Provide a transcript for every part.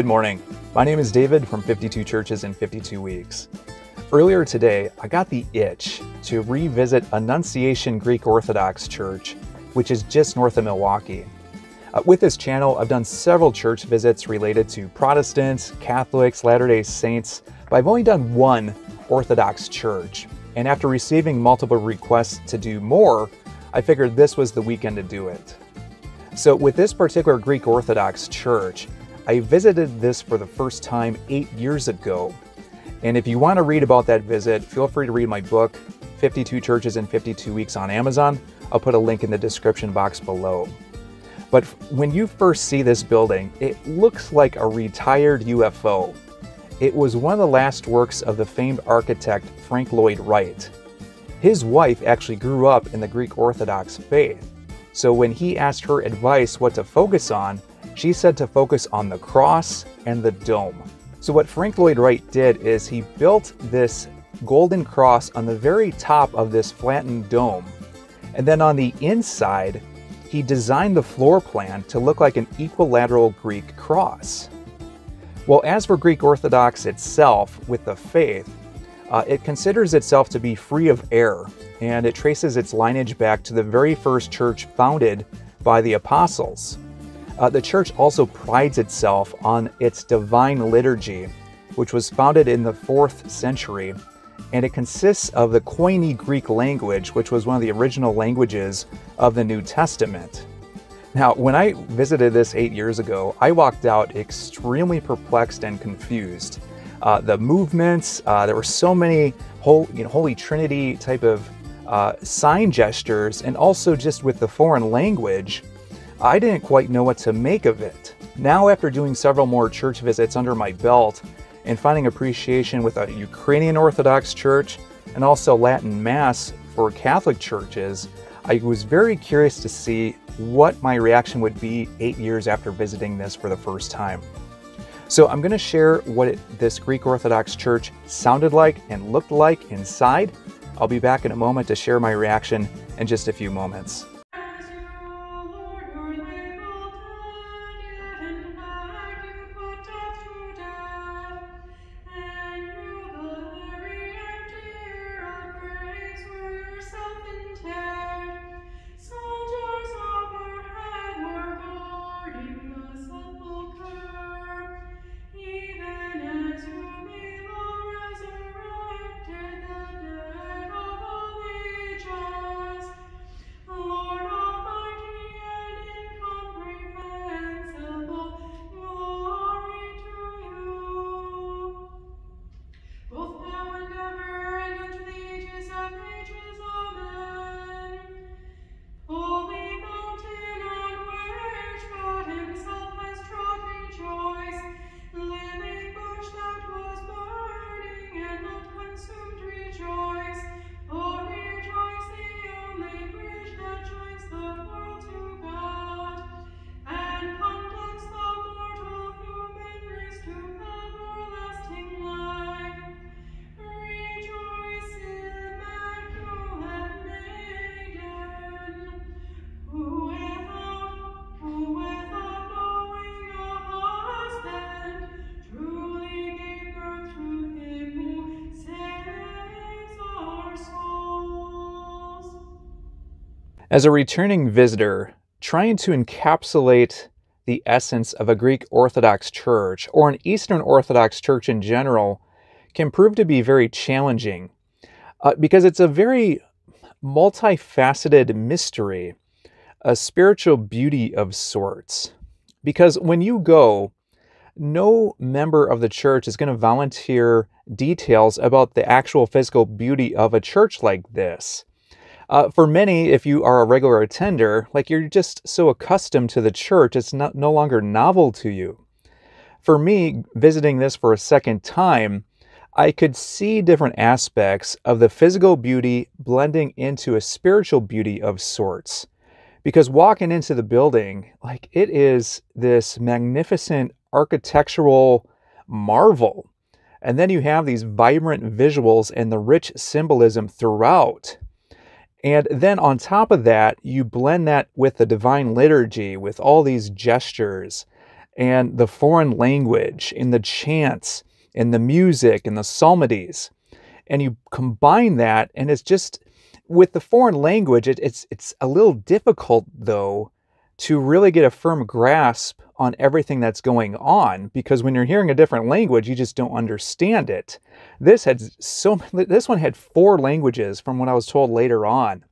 Good morning. My name is David from 52 Churches in 52 Weeks. Earlier today, I got the itch to revisit Annunciation Greek Orthodox Church, which is just north of Milwaukee. Uh, with this channel, I've done several church visits related to Protestants, Catholics, Latter day Saints, but I've only done one Orthodox church. And after receiving multiple requests to do more, I figured this was the weekend to do it. So, with this particular Greek Orthodox church, I visited this for the first time eight years ago. And if you want to read about that visit, feel free to read my book, 52 Churches in 52 Weeks on Amazon. I'll put a link in the description box below. But when you first see this building, it looks like a retired UFO. It was one of the last works of the famed architect Frank Lloyd Wright. His wife actually grew up in the Greek Orthodox faith. So when he asked her advice what to focus on, she said to focus on the cross and the dome. So what Frank Lloyd Wright did is he built this golden cross on the very top of this flattened dome. And then on the inside, he designed the floor plan to look like an equilateral Greek cross. Well, as for Greek Orthodox itself, with the faith, uh, it considers itself to be free of error, and it traces its lineage back to the very first church founded by the apostles. Uh, the church also prides itself on its divine liturgy, which was founded in the fourth century and it consists of the Koine Greek language, which was one of the original languages of the New Testament. Now, when I visited this eight years ago, I walked out extremely perplexed and confused. Uh, the movements, uh, there were so many you know, Holy Trinity type of uh, sign gestures, and also just with the foreign language, I didn't quite know what to make of it. Now, after doing several more church visits under my belt, and finding appreciation with a Ukrainian Orthodox Church and also Latin Mass for Catholic churches, I was very curious to see what my reaction would be eight years after visiting this for the first time. So I'm going to share what it, this Greek Orthodox Church sounded like and looked like inside. I'll be back in a moment to share my reaction in just a few moments. As a returning visitor, trying to encapsulate the essence of a Greek Orthodox church or an Eastern Orthodox church in general can prove to be very challenging uh, because it's a very multifaceted mystery, a spiritual beauty of sorts. Because when you go, no member of the church is going to volunteer details about the actual physical beauty of a church like this. Uh, for many, if you are a regular attender, like you're just so accustomed to the church, it's not, no longer novel to you. For me, visiting this for a second time, I could see different aspects of the physical beauty blending into a spiritual beauty of sorts. Because walking into the building, like it is this magnificent architectural marvel. And then you have these vibrant visuals and the rich symbolism throughout. And then on top of that, you blend that with the divine liturgy, with all these gestures. and the foreign language and the chants and the music and the psalmodies. And you combine that, and it's just with the foreign language, it, it's it's a little difficult though to really get a firm grasp on everything that's going on because when you're hearing a different language, you just don't understand it. This had so this one had four languages from what I was told later on.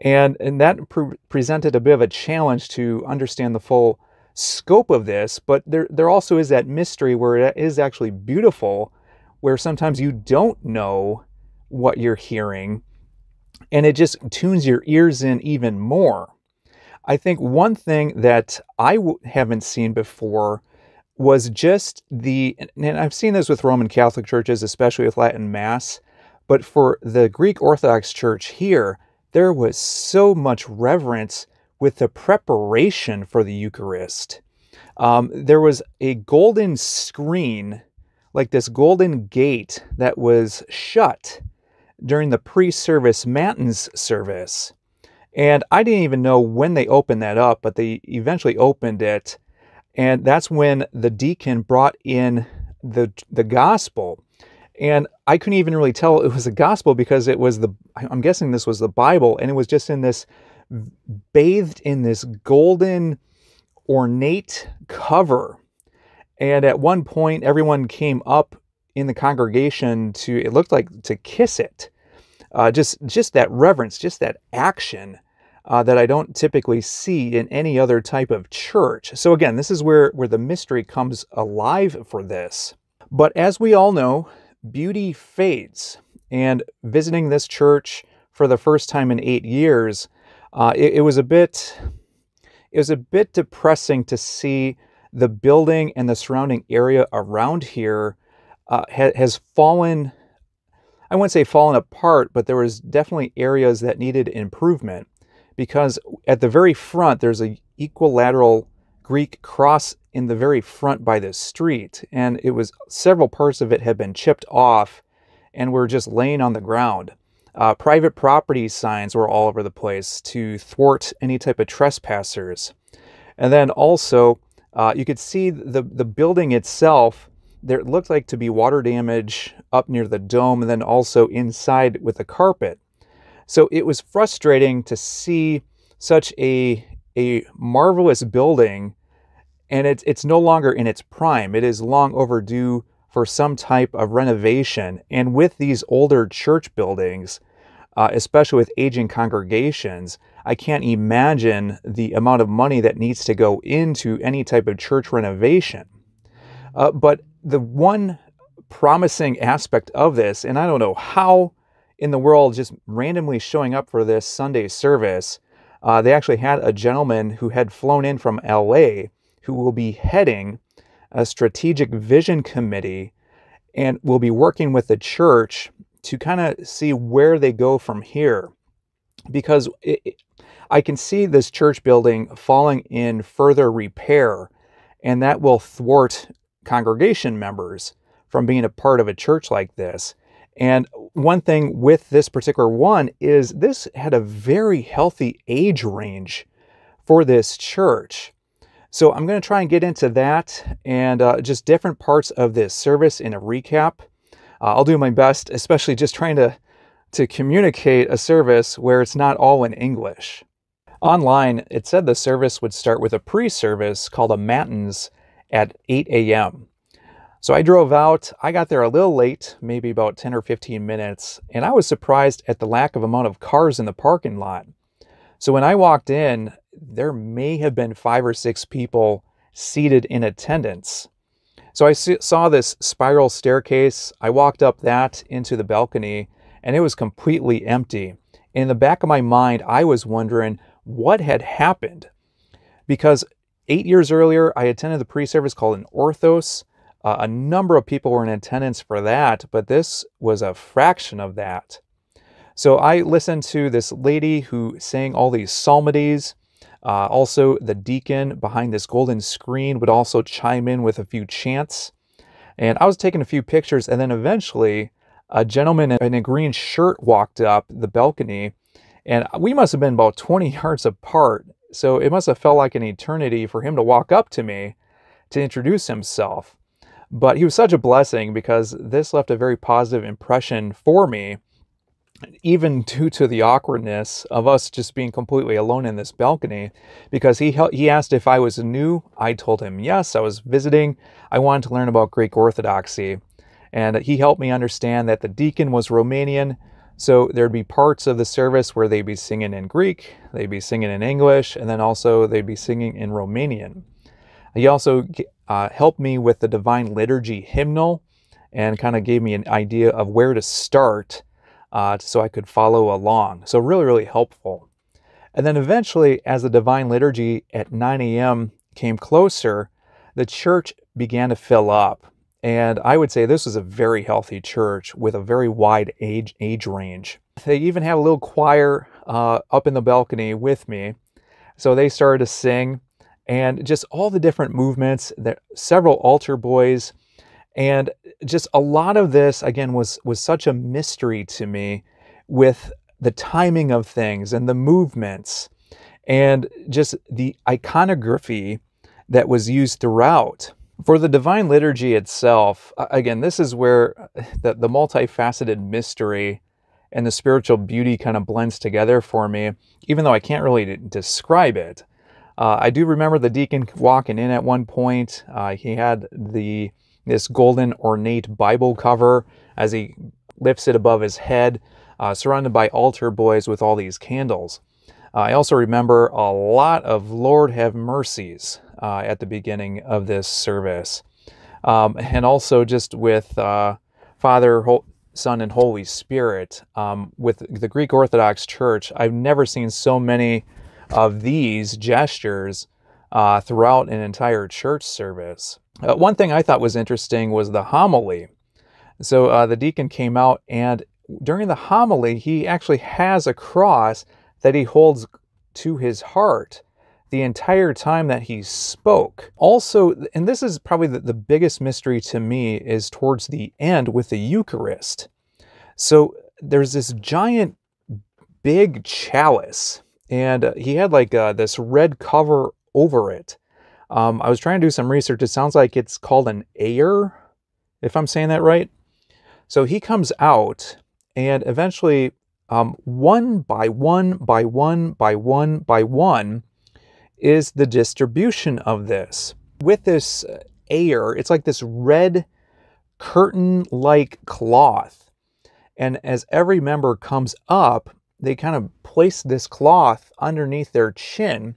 And, and that pre- presented a bit of a challenge to understand the full scope of this, but there, there also is that mystery where it is actually beautiful, where sometimes you don't know what you're hearing, and it just tunes your ears in even more. I think one thing that I w- haven't seen before was just the, and I've seen this with Roman Catholic churches, especially with Latin Mass, but for the Greek Orthodox Church here, there was so much reverence with the preparation for the Eucharist. Um, there was a golden screen, like this golden gate, that was shut during the pre service Matins service. And I didn't even know when they opened that up, but they eventually opened it. And that's when the deacon brought in the, the gospel. And I couldn't even really tell it was a gospel because it was the, I'm guessing this was the Bible, and it was just in this, bathed in this golden, ornate cover. And at one point, everyone came up in the congregation to, it looked like to kiss it. Uh, just, just that reverence, just that action. Uh, that I don't typically see in any other type of church. So again, this is where, where the mystery comes alive for this. But as we all know, beauty fades. And visiting this church for the first time in eight years, uh, it, it was a bit it was a bit depressing to see the building and the surrounding area around here uh, ha- has fallen. I wouldn't say fallen apart, but there was definitely areas that needed improvement because at the very front there's a equilateral Greek cross in the very front by the street, and it was several parts of it had been chipped off and were just laying on the ground. Uh, private property signs were all over the place to thwart any type of trespassers. And then also, uh, you could see the, the building itself, there looked like to be water damage up near the dome and then also inside with the carpet. So it was frustrating to see such a, a marvelous building and it's it's no longer in its prime. It is long overdue for some type of renovation. And with these older church buildings, uh, especially with aging congregations, I can't imagine the amount of money that needs to go into any type of church renovation. Uh, but the one promising aspect of this, and I don't know how in the world just randomly showing up for this Sunday service, uh, they actually had a gentleman who had flown in from LA who will be heading a strategic vision committee and will be working with the church to kind of see where they go from here. Because it, I can see this church building falling in further repair, and that will thwart congregation members from being a part of a church like this. And one thing with this particular one is this had a very healthy age range for this church. So I'm going to try and get into that and uh, just different parts of this service in a recap. Uh, I'll do my best, especially just trying to, to communicate a service where it's not all in English. Online, it said the service would start with a pre service called a Matins at 8 a.m. So I drove out. I got there a little late, maybe about 10 or 15 minutes, and I was surprised at the lack of amount of cars in the parking lot. So when I walked in, there may have been five or six people seated in attendance. So I saw this spiral staircase. I walked up that into the balcony and it was completely empty. In the back of my mind, I was wondering what had happened. Because eight years earlier, I attended the pre service called an Orthros. Uh, a number of people were in attendance for that, but this was a fraction of that. So I listened to this lady who sang all these psalmodies. Uh, also, the deacon behind this golden screen would also chime in with a few chants. And I was taking a few pictures, and then eventually, a gentleman in a green shirt walked up the balcony, and we must have been about 20 yards apart. So it must have felt like an eternity for him to walk up to me to introduce himself. But he was such a blessing because this left a very positive impression for me, even due to the awkwardness of us just being completely alone in this balcony. Because he he asked if I was new. I told him yes, I was visiting. I wanted to learn about Greek Orthodoxy, and he helped me understand that the deacon was Romanian. So there'd be parts of the service where they'd be singing in Greek, they'd be singing in English, and then also they'd be singing in Romanian. He also uh, helped me with the Divine Liturgy hymnal and kind of gave me an idea of where to start uh, so I could follow along. So, really, really helpful. And then eventually, as the Divine Liturgy at 9 a.m. came closer, the church began to fill up. And I would say this was a very healthy church with a very wide age, age range. They even had a little choir uh, up in the balcony with me. So they started to sing and just all the different movements, there, several altar boys, and just a lot of this again was was such a mystery to me with the timing of things and the movements and just the iconography that was used throughout. For the Divine Liturgy itself, again, this is where the, the multifaceted mystery and the spiritual beauty kind of blends together for me, even though I can't really describe it. Uh, I do remember the deacon walking in at one point. Uh, he had the this golden ornate Bible cover as he lifts it above his head, uh, surrounded by altar boys with all these candles. Uh, I also remember a lot of Lord have mercies uh, at the beginning of this service, um, and also just with uh, Father, Son, and Holy Spirit. Um, with the Greek Orthodox Church, I've never seen so many of these gestures uh, throughout an entire church service. Uh, one thing I thought was interesting was the homily. So uh, the deacon came out, and during the homily, he actually has a cross that he holds to his heart the entire time that he spoke. Also, and this is probably the, the biggest mystery to me, is towards the end with the Eucharist. So there's this giant, big chalice and uh, he had like uh, this red cover over it. Um, I was trying to do some research. It sounds like it's called an aer, if I'm saying that right. So he comes out, and eventually, um, one by one by one by one by one, is the distribution of this. With this uh, aer, it's like this red curtain like cloth. And as every member comes up, they kind of place this cloth underneath their chin.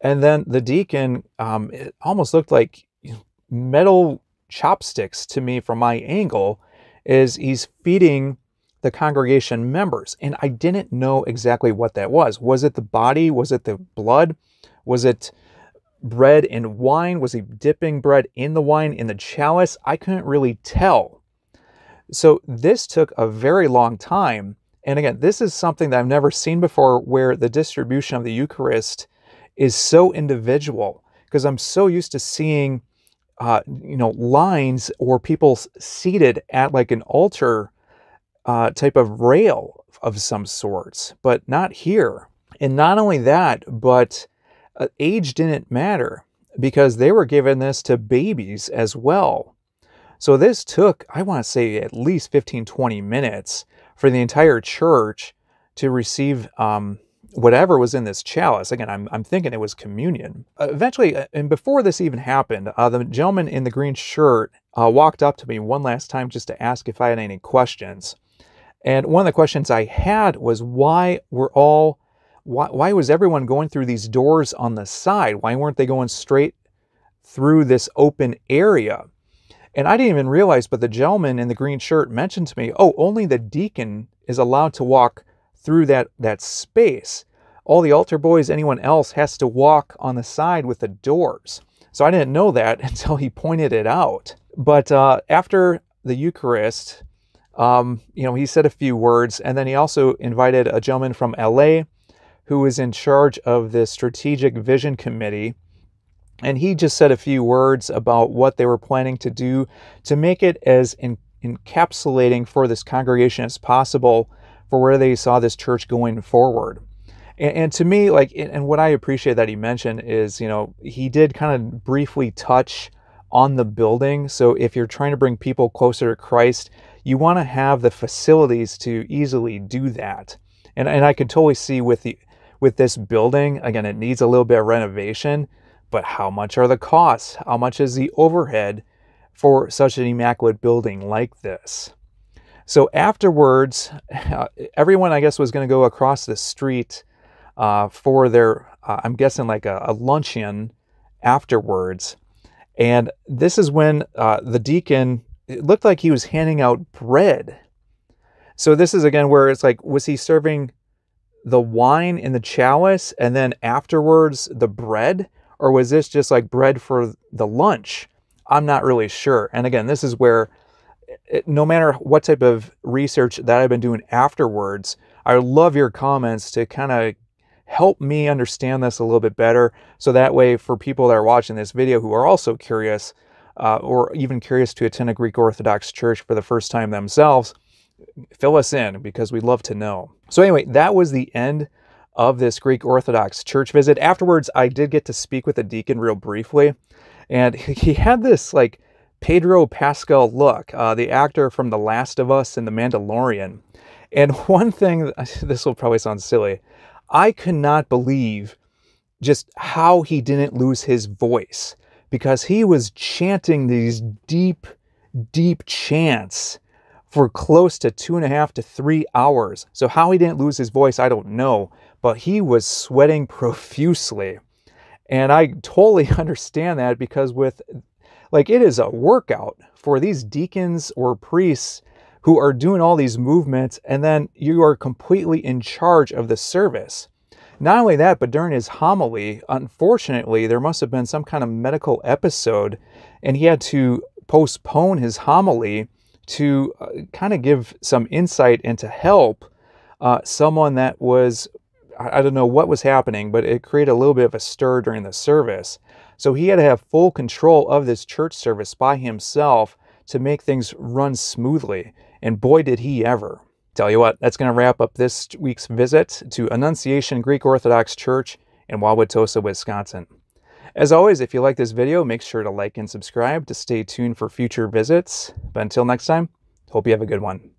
And then the deacon, um, it almost looked like metal chopsticks to me from my angle, is he's feeding the congregation members. And I didn't know exactly what that was. Was it the body? Was it the blood? Was it bread and wine? Was he dipping bread in the wine in the chalice? I couldn't really tell. So this took a very long time. And again, this is something that I've never seen before where the distribution of the Eucharist is so individual because I'm so used to seeing, uh, you know, lines or people seated at like an altar uh, type of rail of some sorts, but not here. And not only that, but uh, age didn't matter because they were giving this to babies as well. So this took, I want to say, at least 15, 20 minutes for the entire church to receive um, whatever was in this chalice. Again, I'm, I'm thinking it was communion. Uh, eventually, uh, and before this even happened, uh, the gentleman in the green shirt uh, walked up to me one last time just to ask if I had any questions. And one of the questions I had was why were all why, why was everyone going through these doors on the side? Why weren't they going straight through this open area? And I didn't even realize, but the gentleman in the green shirt mentioned to me, oh, only the deacon is allowed to walk through that, that space. All the altar boys, anyone else, has to walk on the side with the doors. So I didn't know that until he pointed it out. But uh, after the Eucharist, um, you know, he said a few words, and then he also invited a gentleman from LA who was in charge of the Strategic Vision Committee and he just said a few words about what they were planning to do to make it as in, encapsulating for this congregation as possible for where they saw this church going forward. And, and to me, like, and what I appreciate that he mentioned is, you know, he did kind of briefly touch on the building. So if you're trying to bring people closer to Christ, you want to have the facilities to easily do that. And, and I can totally see with the with this building, again, it needs a little bit of renovation, but how much are the costs? How much is the overhead for such an immaculate building like this? So afterwards, everyone, I guess, was going to go across the street uh, for their, uh, I'm guessing, like a, a, luncheon afterwards. And this is when uh, the deacon, it looked like he was handing out bread. So this is again where it's like, was he serving the wine in the chalice and then afterwards the bread? Or was this just like bread for the lunch? I'm not really sure. And again, this is where it, no matter what type of research that I've been doing afterwards, I love your comments to kind of help me understand this a little bit better. So that way, for people that are watching this video who are also curious, uh, or even curious to attend a Greek Orthodox church for the first time themselves, fill us in because we'd love to know. So, anyway, that was the end of this Greek Orthodox church visit. Afterwards, I did get to speak with the deacon real briefly, and he had this like Pedro Pascal look, uh, the actor from The Last of Us and The Mandalorian. And one thing, this will probably sound silly, I could not believe just how he didn't lose his voice because he was chanting these deep, deep chants for close to two and a half to three hours. So, how he didn't lose his voice, I don't know, but he was sweating profusely. And I totally understand that because with like it is a workout for these deacons or priests who are doing all these movements, and then you are completely in charge of the service. Not only that, but during his homily, unfortunately, there must have been some kind of medical episode, and he had to postpone his homily to uh, kind of give some insight and to help uh, someone that was, I don't know what was happening, but it created a little bit of a stir during the service. So he had to have full control of this church service by himself to make things run smoothly. And boy, did he ever. Tell you what, that's going to wrap up this week's visit to Annunciation Greek Orthodox Church in Wauwatosa, Wisconsin. As always, if you like this video, make sure to like and subscribe to stay tuned for future visits. But until next time, hope you have a good one.